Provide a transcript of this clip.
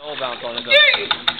All bounce on it